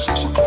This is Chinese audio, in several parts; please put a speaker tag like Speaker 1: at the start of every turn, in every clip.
Speaker 1: 谢谢。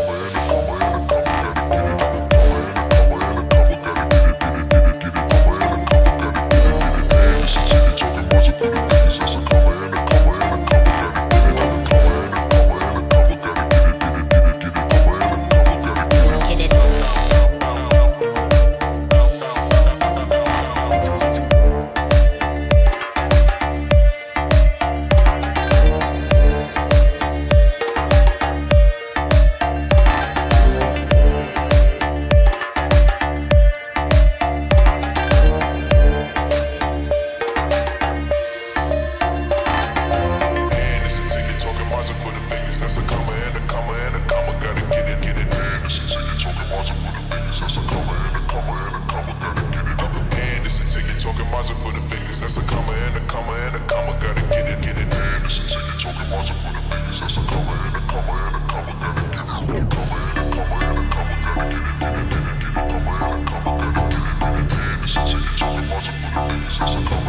Speaker 1: Music.